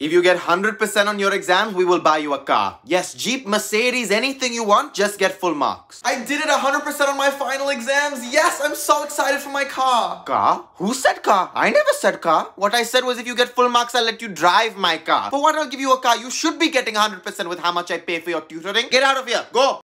If you get 100% on your exams, we will buy you a car. Yes, Jeep, Mercedes, anything you want, just get full marks. I did it 100% on my final exams. Yes, I'm so excited for my car. Car? Who said car? I never said car. What I said was if you get full marks, I'll let you drive my car. For what I'll give you a car, you should be getting 100% with how much I pay for your tutoring. Get out of here. Go.